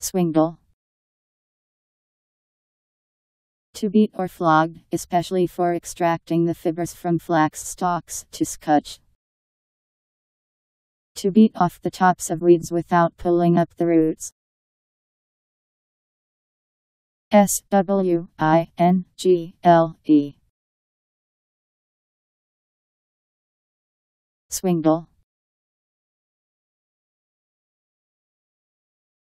Swingle. To beat or flog, especially for extracting the fibers from flax stalks, to scutch. To beat off the tops of weeds without pulling up the roots. S W I N G L E Swingle